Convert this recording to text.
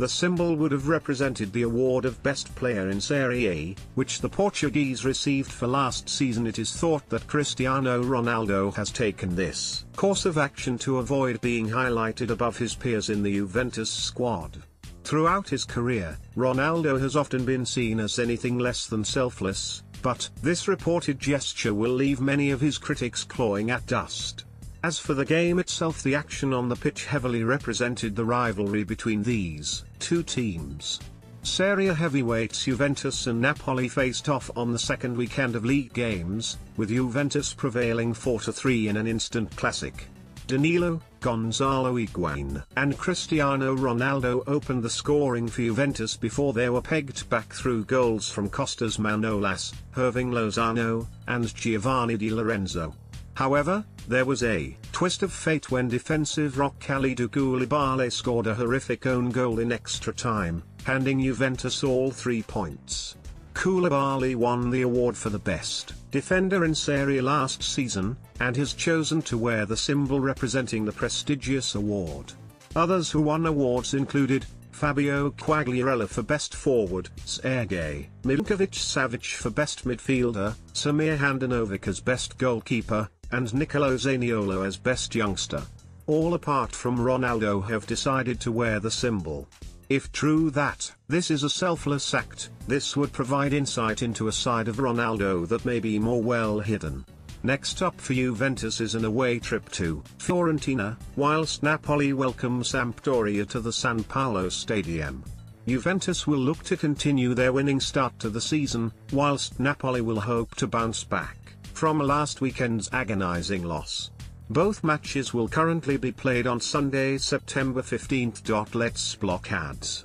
the symbol would have represented the award of Best Player in Serie A, which the Portuguese received for last season. It is thought that Cristiano Ronaldo has taken this course of action to avoid being highlighted above his peers in the Juventus squad. Throughout his career, Ronaldo has often been seen as anything less than selfless, but this reported gesture will leave many of his critics clawing at dust. As for the game itself the action on the pitch heavily represented the rivalry between these two teams. Serie heavyweights Juventus and Napoli faced off on the second weekend of league games, with Juventus prevailing 4-3 in an instant classic. Danilo, Gonzalo Higuain and Cristiano Ronaldo opened the scoring for Juventus before they were pegged back through goals from Costas Manolas, Hirving Lozano, and Giovanni Di Lorenzo. However, there was a twist of fate when defensive rock Kalidou Koulibaly scored a horrific own goal in extra time, handing Juventus all three points. Koulibaly won the award for the best defender in Serie last season, and has chosen to wear the symbol representing the prestigious award. Others who won awards included, Fabio Quagliarella for Best Forward, Sergej Milinkovic Savic for Best Midfielder, Samir Handanovic as Best Goalkeeper, and Nicolo Zaniolo as Best Youngster. All apart from Ronaldo have decided to wear the symbol. If true that this is a selfless act, this would provide insight into a side of Ronaldo that may be more well hidden. Next up for Juventus is an away trip to Fiorentina, whilst Napoli welcome Sampdoria to the San Paolo Stadium. Juventus will look to continue their winning start to the season, whilst Napoli will hope to bounce back from last weekend's agonizing loss. Both matches will currently be played on Sunday, September 15th. Let's block ads.